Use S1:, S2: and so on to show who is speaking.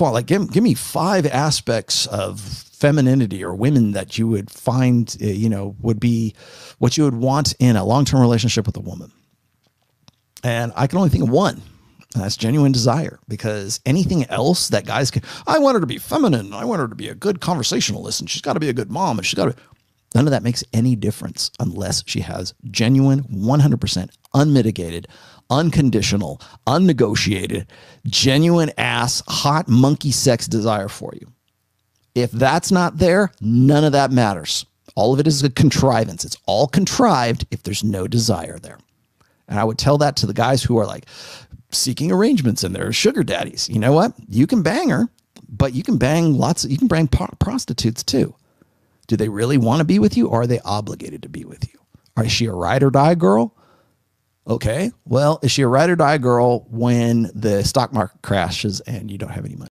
S1: like give, give me five aspects of femininity or women that you would find uh, you know would be what you would want in a long-term relationship with a woman. And i can only think of one and that's genuine desire because anything else that guys can i want her to be feminine. I want her to be a good conversationalist and she's got to be a good mom and she's got to none of that makes any difference unless she has genuine 100% unmitigated unconditional, unnegotiated, genuine ass, hot monkey sex desire for you. If that's not there, none of that matters. All of it is a contrivance. It's all contrived if there's no desire there. And I would tell that to the guys who are like seeking arrangements and they're sugar daddies. You know what? You can bang her, but you can bang lots of, you can bang prostitutes too. Do they really want to be with you or are they obligated to be with you? Is she a ride or die girl? Okay. Well, is she a ride or die girl when the stock market crashes and you don't have any money?